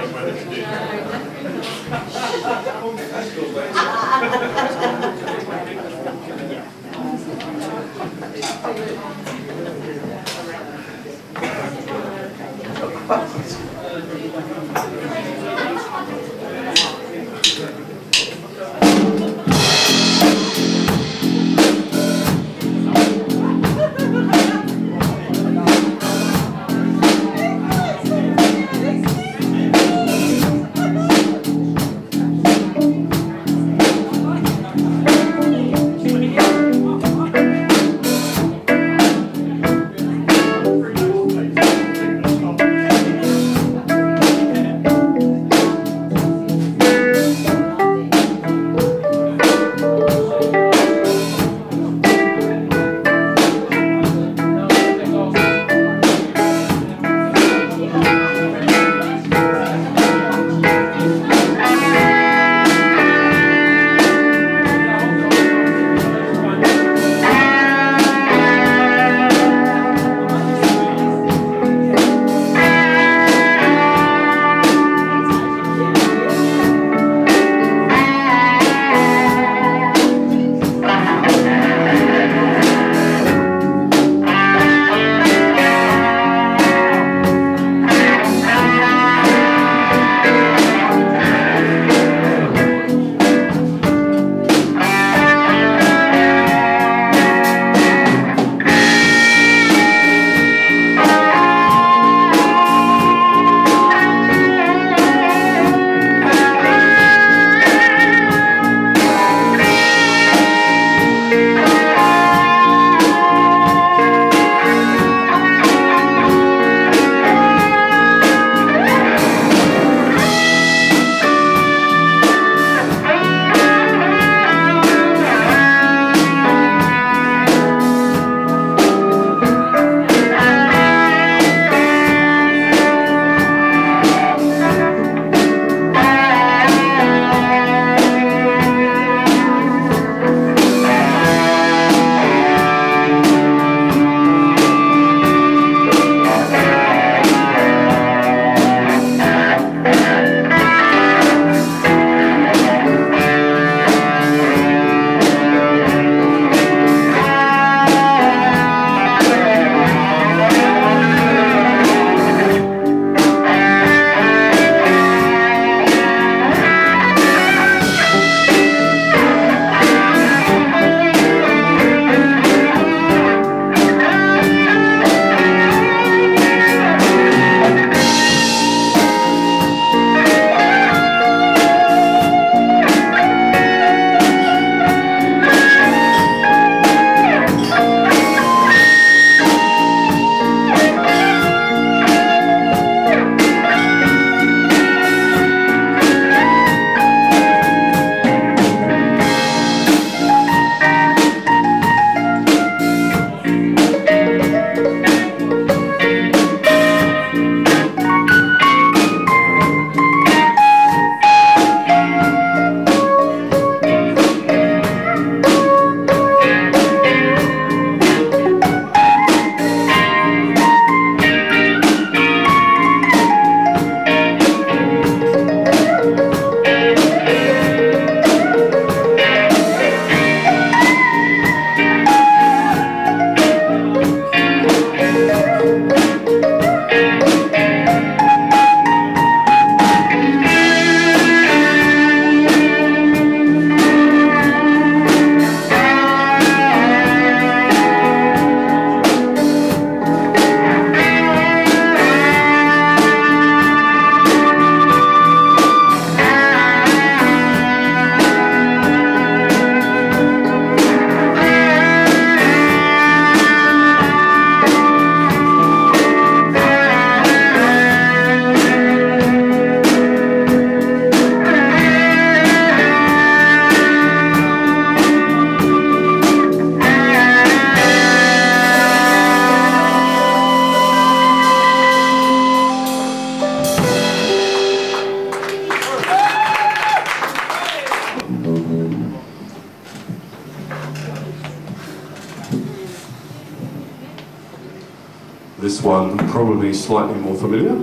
fake weather conditions. one probably slightly more familiar.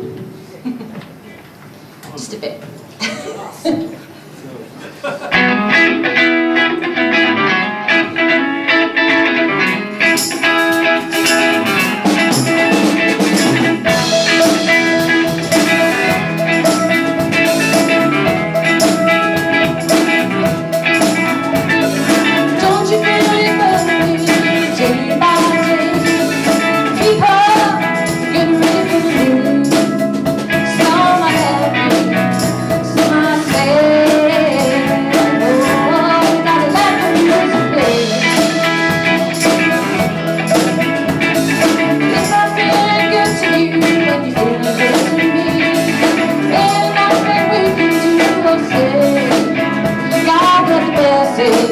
Just a bit. say